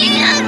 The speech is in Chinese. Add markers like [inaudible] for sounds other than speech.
娘 [laughs]